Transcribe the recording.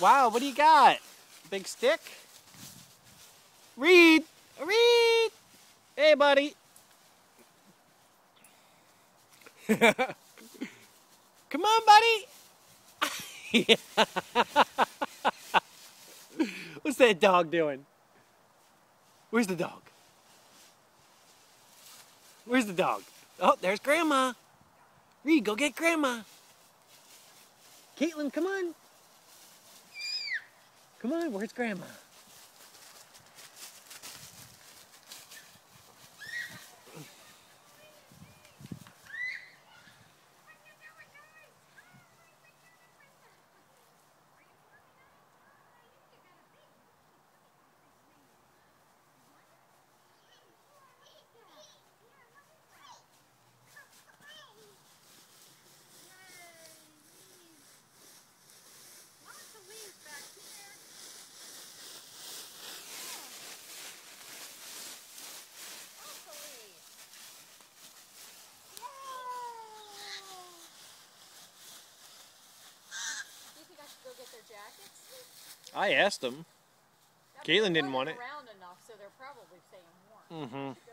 Wow, what do you got? Big stick? Reed! Reed! Hey, buddy! Come on, buddy! What's that dog doing? Where's the dog? Where's the dog? Oh, there's Grandma. Reed, go get Grandma. Caitlin, come on. Come on, where's Grandma? I asked them. Caitlin didn't want it. Enough, so they're probably staying warm. Mm-hmm.